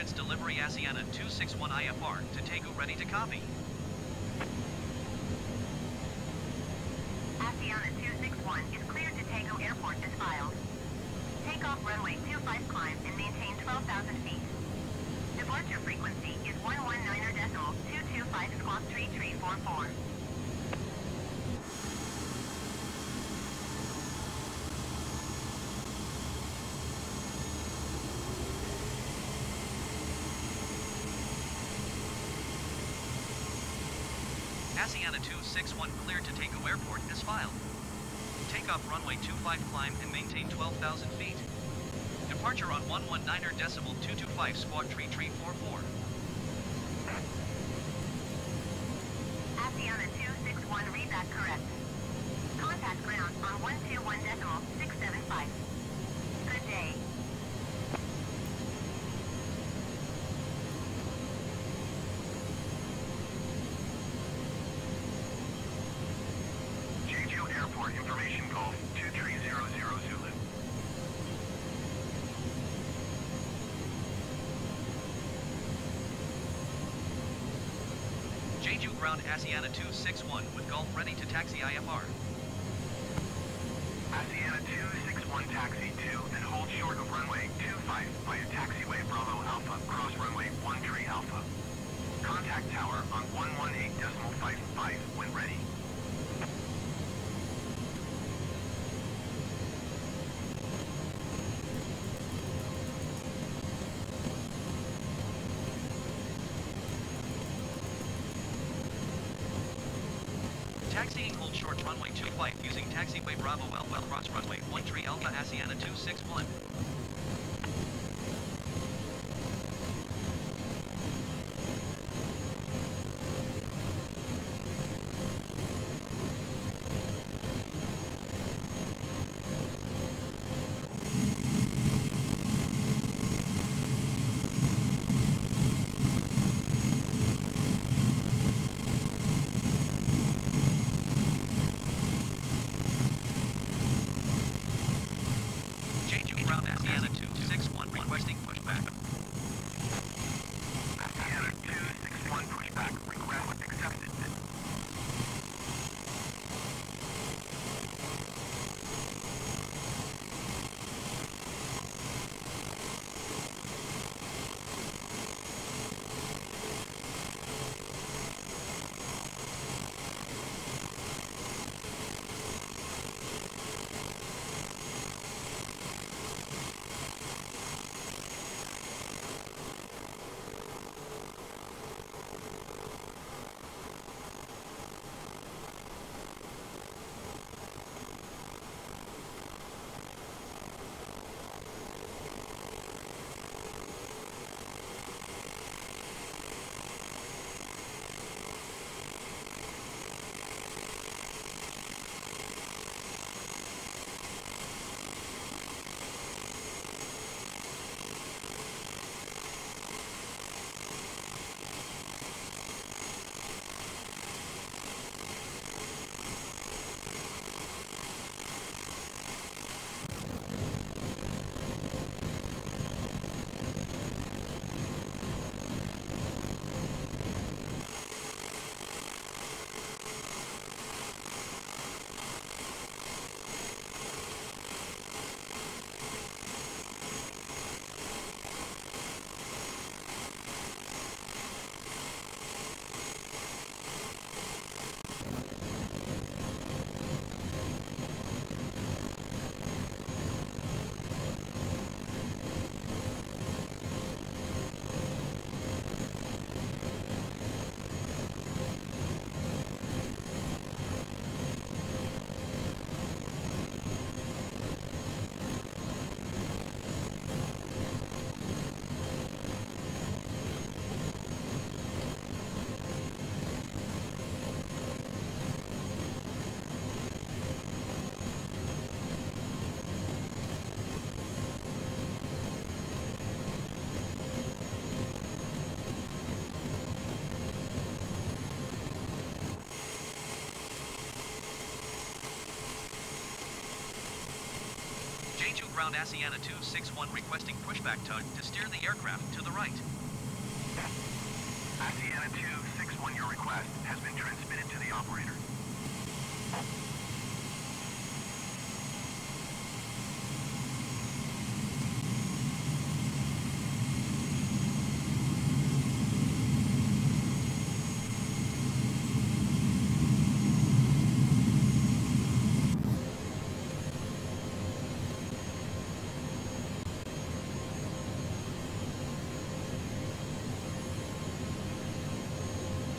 Jeju delivery Asiana 261 IFR to Daegu ready to copy. Asiana 261 is cleared to Daegu Airport as filed. Takeoff runway 25 climb and maintain 12,000 feet. Departure frequency is 119er decimal 225 squawk 3344. Asiana 261 cleared to Daegu Airport as filed. Takeoff runway 25 climb and maintain 12,000 feet. Departure on 119er decimal 225 squawk 3344. Asiana 261 read that correct. Contact ground on 121 decimal 675. Good day. Jeju Airport Information Golf 2300 Zulu. Ground Asiana 261 with Golf ready to taxi IFR. 2 flight using taxiway Bravo L well cross runway 13 Alpha Asiana 261. Ground Asiana 261 requesting pushback tug to steer the aircraft to the right. Asiana 261, your request has been transmitted to the operator.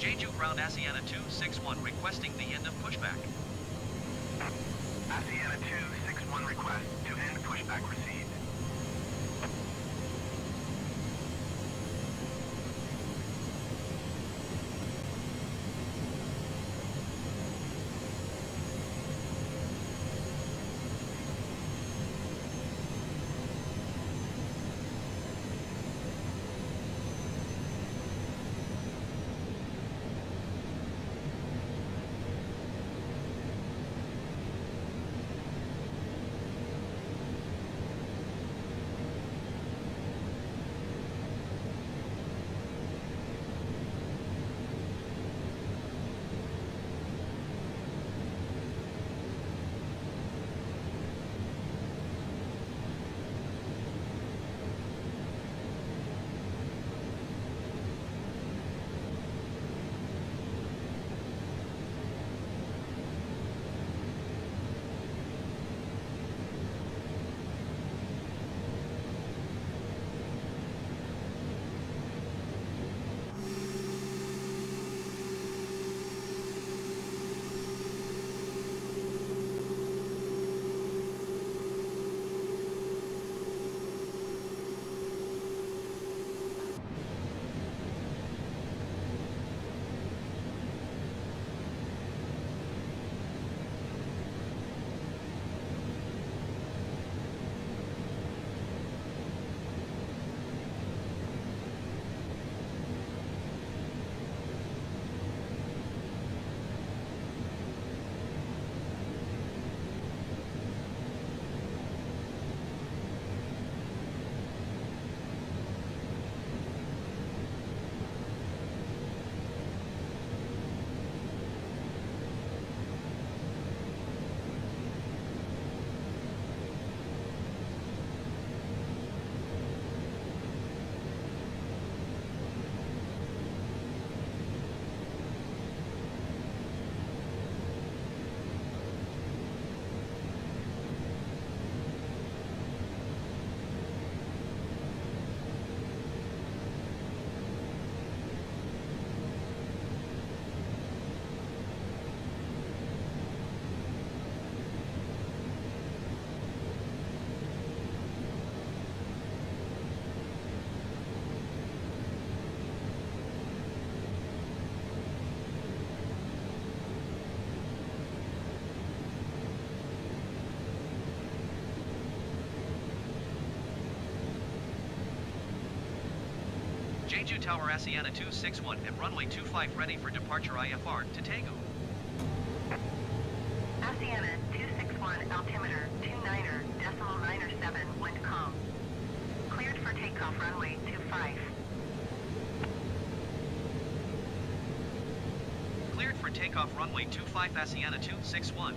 Jeju ground Asiana 261 requesting the end of pushback. Jeju Tower Asiana 261 and runway 25 ready for departure IFR to Daegu. Asiana 261 altimeter 29er decimal niner 7 wind calm. Cleared for takeoff runway 25. Cleared for takeoff runway 25 Asiana 261.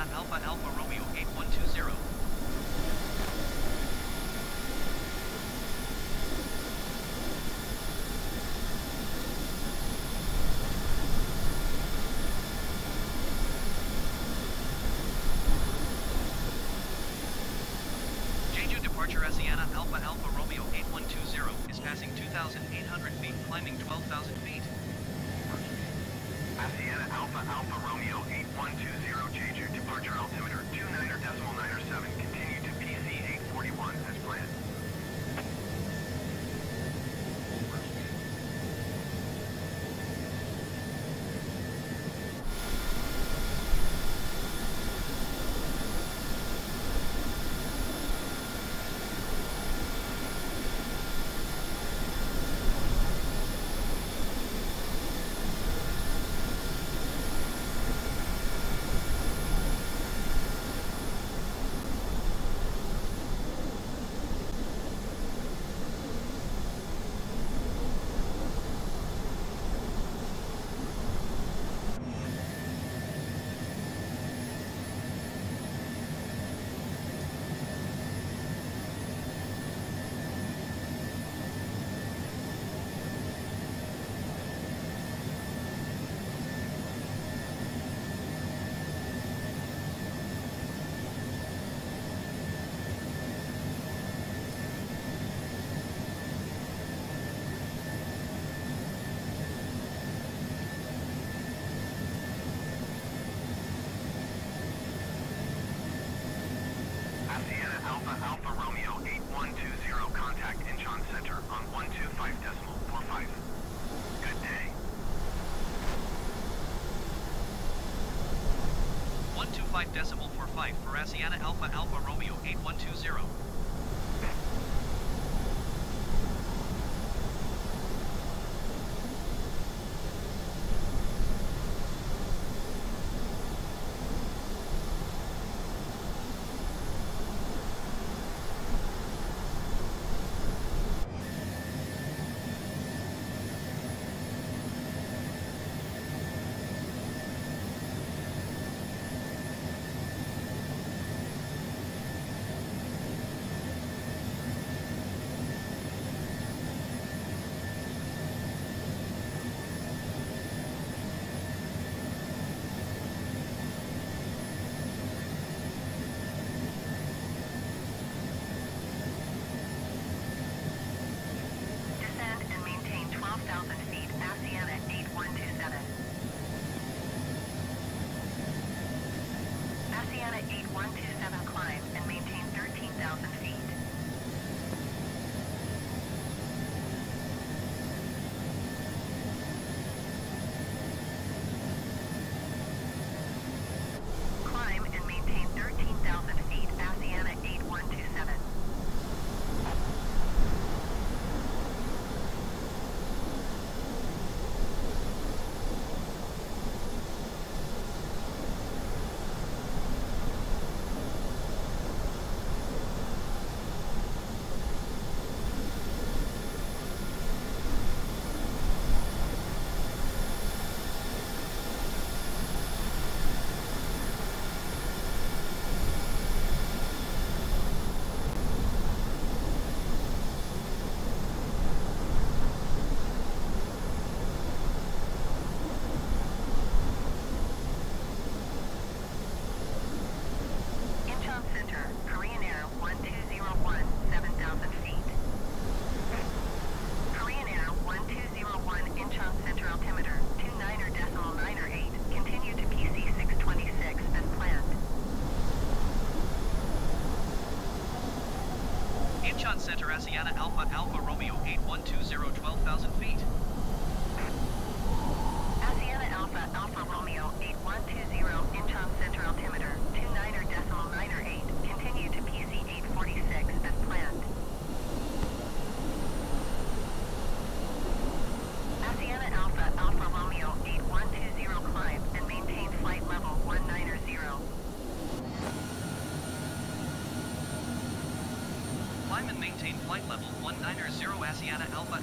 I'm Alpha Alpha 5 decimal 45 for Asiana Alpha Alpha Romeo 8120. Center Asiana Alpha Alpha Romeo 8120 flight level 190 Asiana Alpha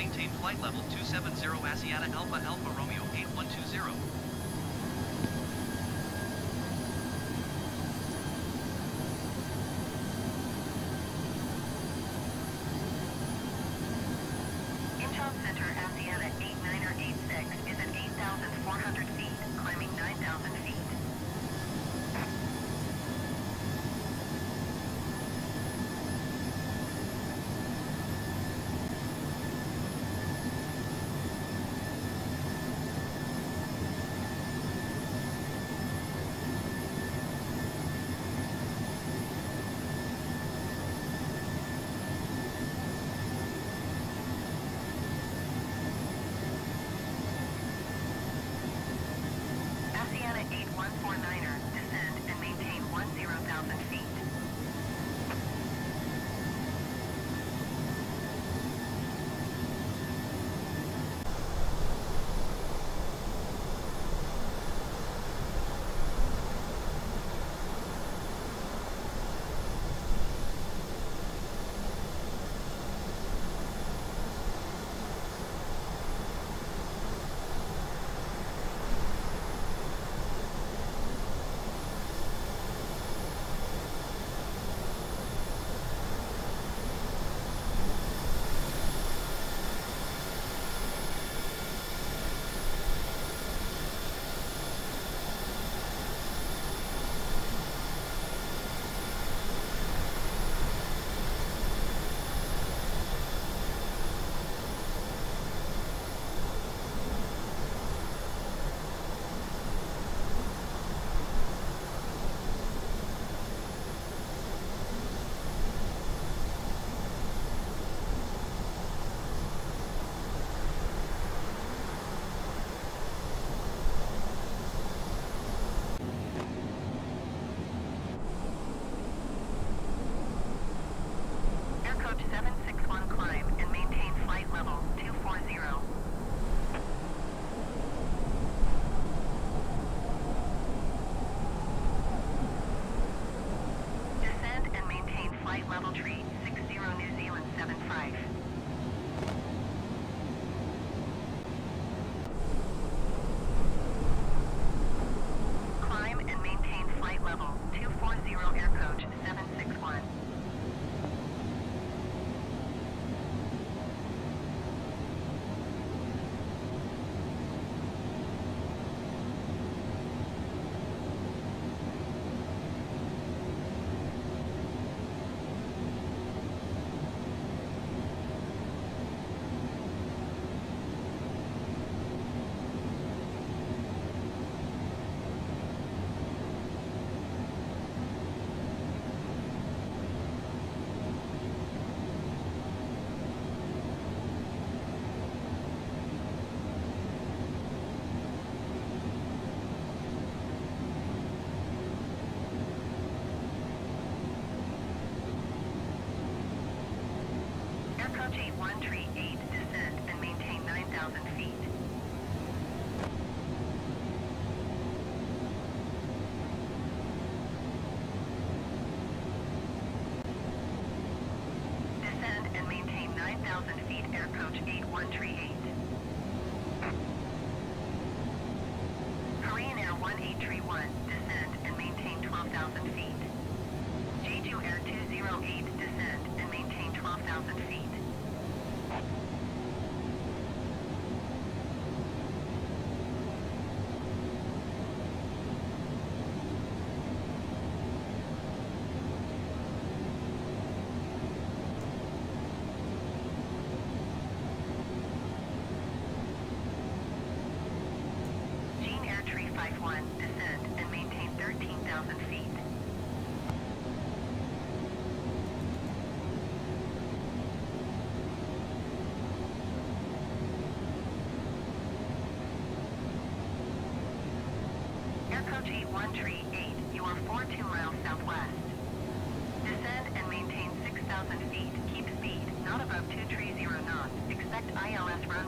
maintain flight level 270 Asiana Alpha Alpha Romeo 8120.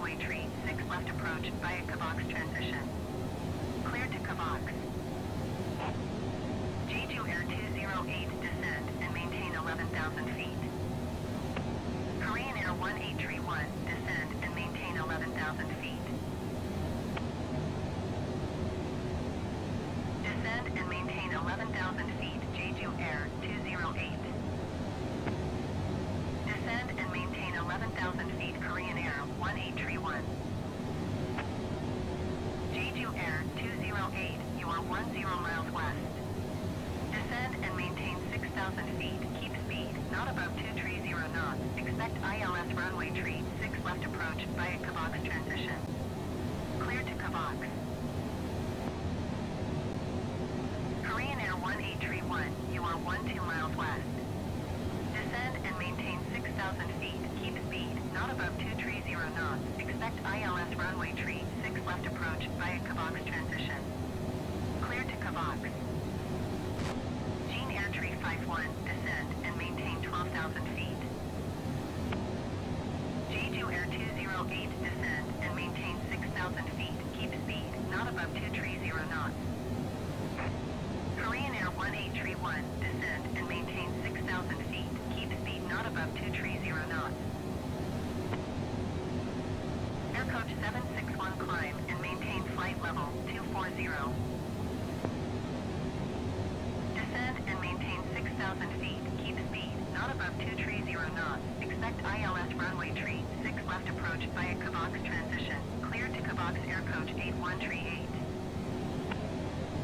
Railway Tree 6 left approach via Kavox transition. Clear to Kavox. Jeju Air 208 descend and maintain 11,000 feet. Coach 8138.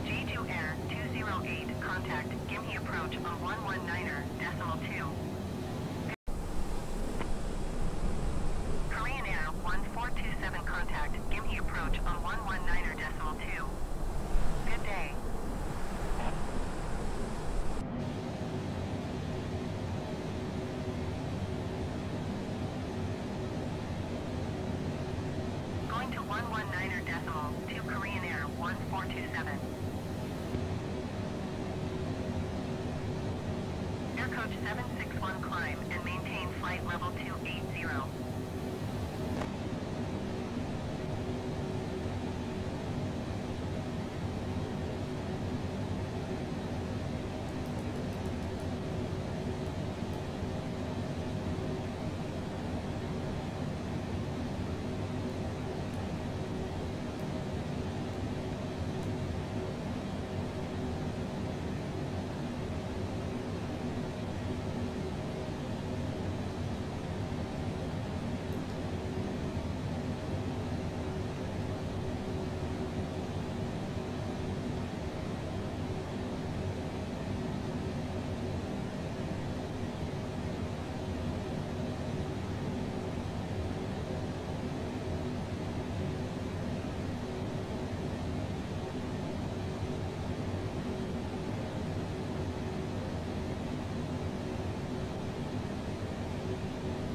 Jeju Air 208, contact Gimhae approach on 119er, decimal 2. Korean Air 1427, contact Gimhae approach on 119er, decimal 2. Good day. Going to 119er decimal 2 Korean Air 1427. Air Coach 761 climb and maintain flight level 280.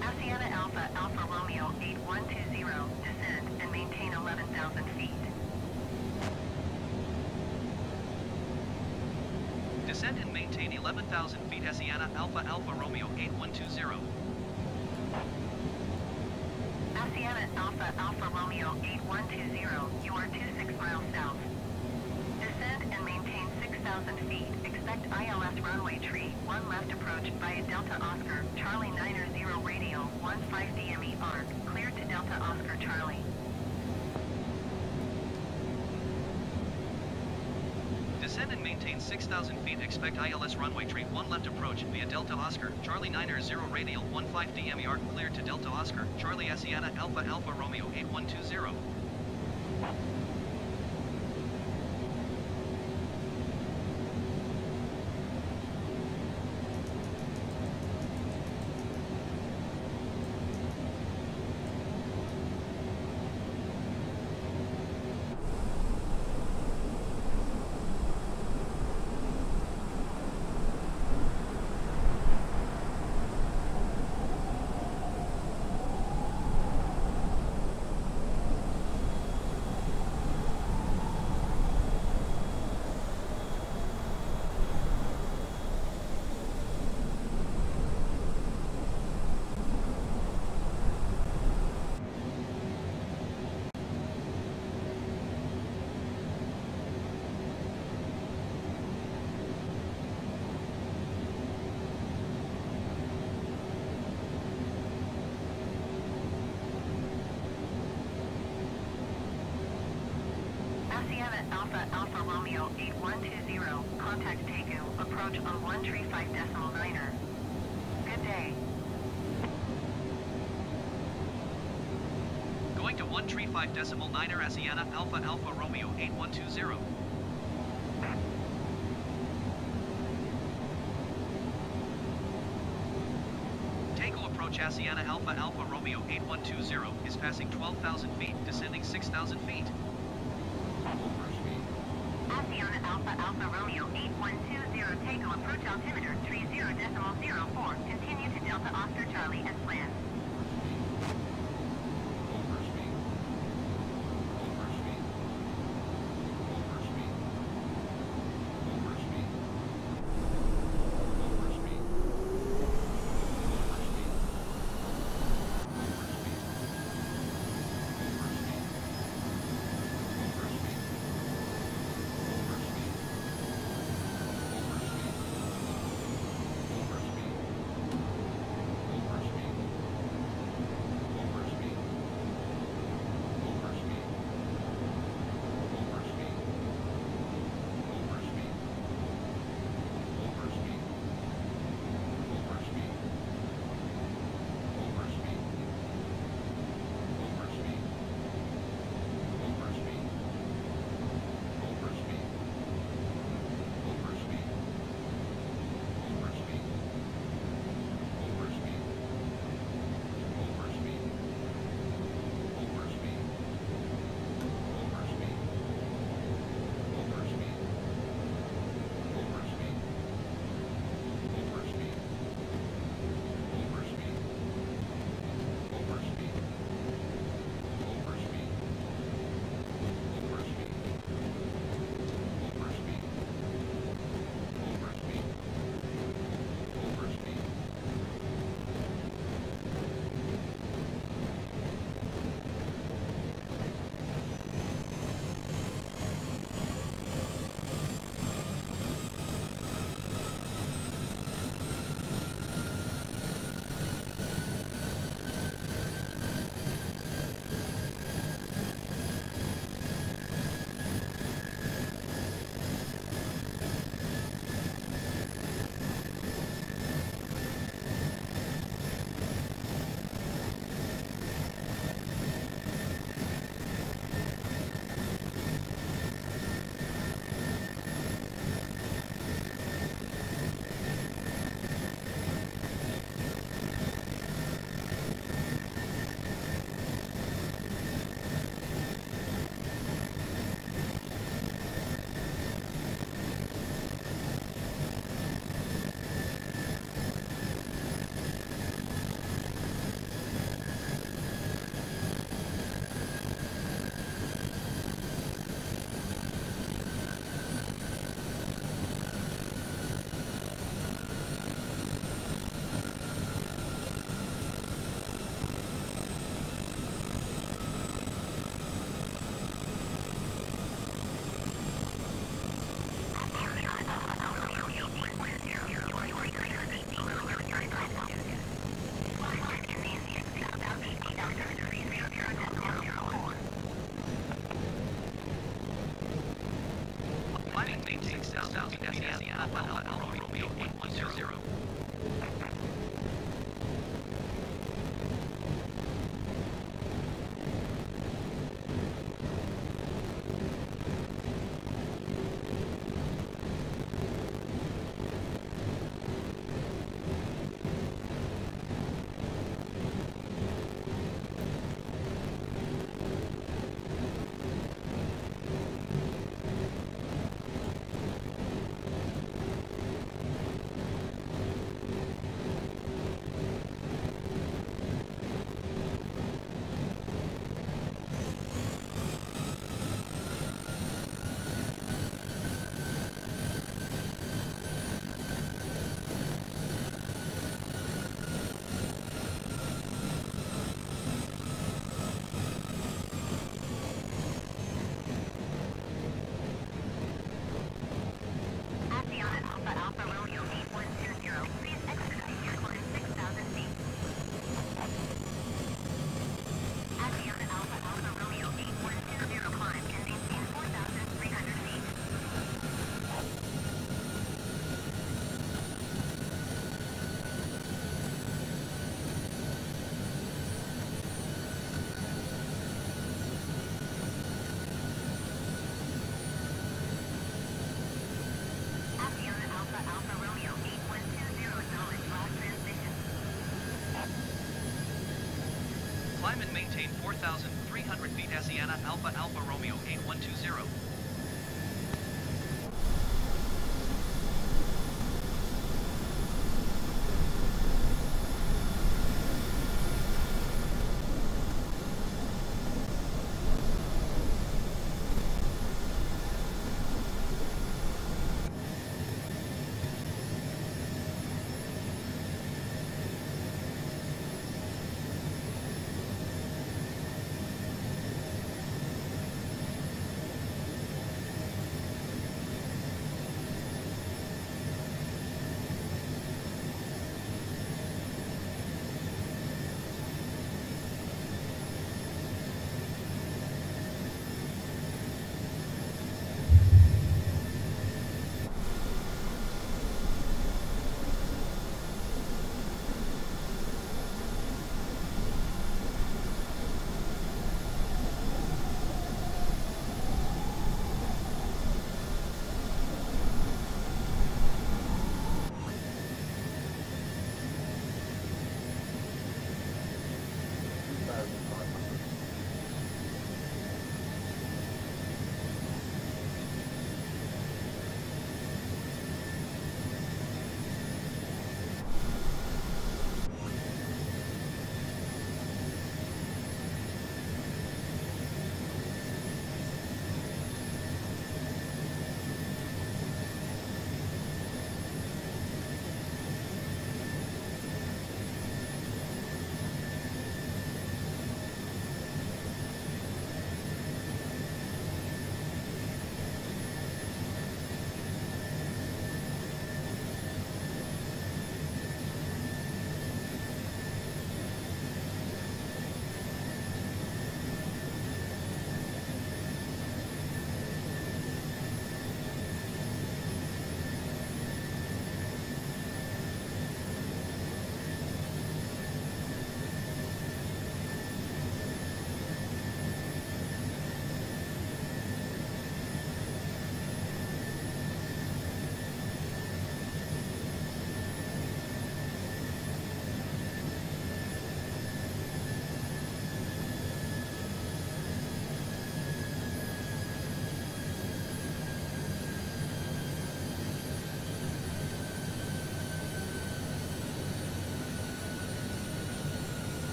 Asiana Alpha Alpha Romeo 8120, descend and maintain 11,000 feet. Descend maintain 11,000 feet Asiana Alpha Alpha Romeo 8120. Asiana Alpha Alpha Romeo 8120, you are 26 miles south. Descend and maintain 6,000 feet. Expect ILS runway tree 1 left approach via Delta Oscar, Charlie 90 radial 15 DME arc, clear to Delta Oscar Charlie. Descend and maintain 6,000 feet. Expect ILS runway tree 1 left approach via Delta Oscar, Charlie Niner 0 radial 15 DME arc clear to Delta Oscar, Charlie Asiana Alpha Alpha Romeo 8120. approach on one three five decimal niner. Good day. Going to one three five 135.9er Asiana Alpha Alpha Romeo 8120. Tango approach Asiana Alpha Alpha Romeo 8120 is passing 12,000 feet, descending 6,000 feet. Asiana Alpha Alpha Romeo 812 approach altimeter 30.04. Continue to Delta Oscar Charlie at Gracias.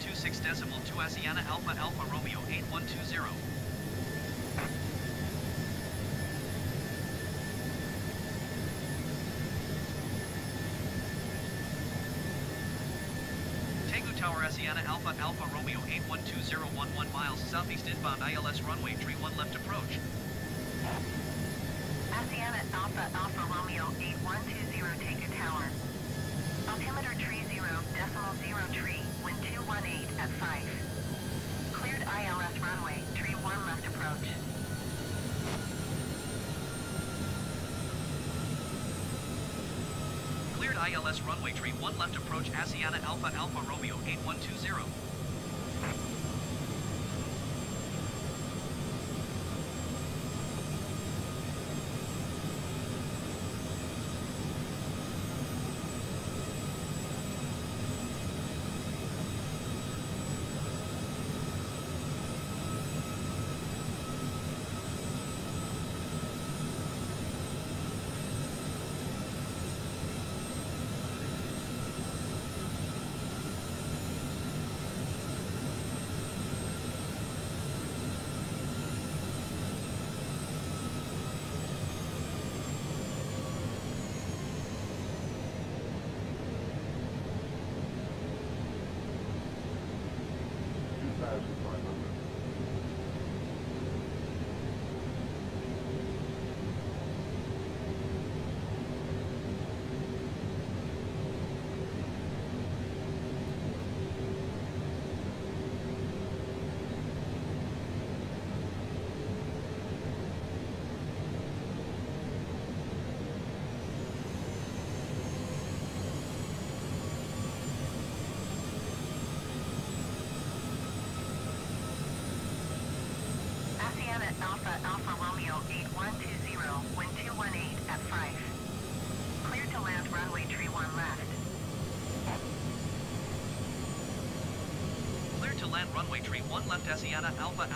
26 decimal 2 Asiana Alpha Alpha Romeo 8120. Tango Tower Asiana Alpha Alpha Romeo 812011 miles southeast inbound ILS runway three. less runway treatment. Desiana Alpha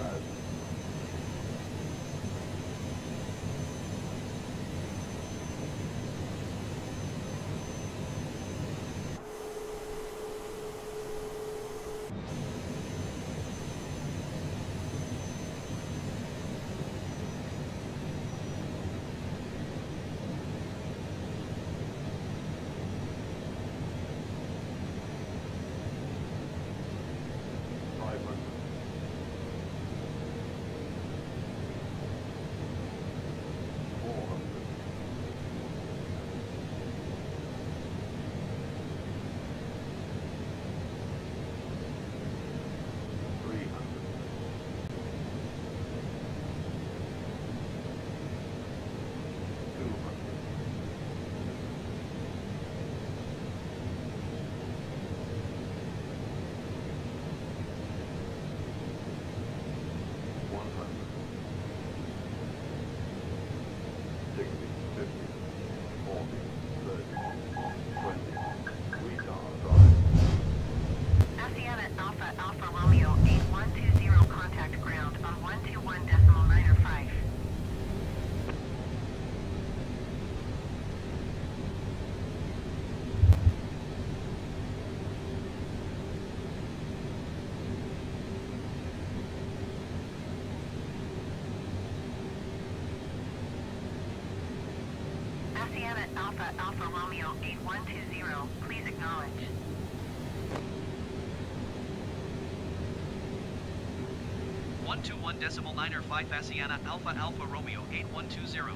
Bye. Alpha Alpha Romeo 8120. Please acknowledge. One two one decimal or five Bassiana Alpha Alpha Romeo eight one two zero.